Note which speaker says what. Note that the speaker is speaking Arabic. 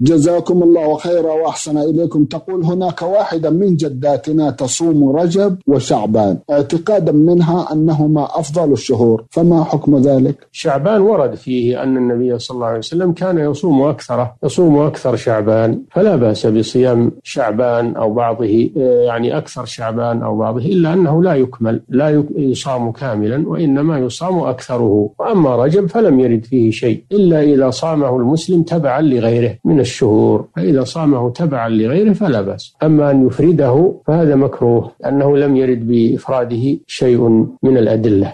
Speaker 1: جزاكم الله خيرا وأحسن إليكم. تقول هناك واحدة من جداتنا تصوم رجب وشعبان. اعتقادا منها أنهما أفضل الشهور. فما حكم ذلك؟
Speaker 2: شعبان ورد فيه أن النبي صلى الله عليه وسلم كان يصوم أكثره. يصوم أكثر شعبان. فلا بأس بصيام شعبان أو بعضه يعني أكثر شعبان أو بعضه إلا أنه لا يكمل لا يصام كاملا وإنما يصام أكثره. وأما رجب فلم يرد فيه شيء إلا إذا صامه المسلم تبعا لغيره من الشهور. فإذا صامه تبعا لغيره فلا بأس. أما أن يفرده فهذا مكروه لأنه لم يرد بإفراده شيء من الأدلة.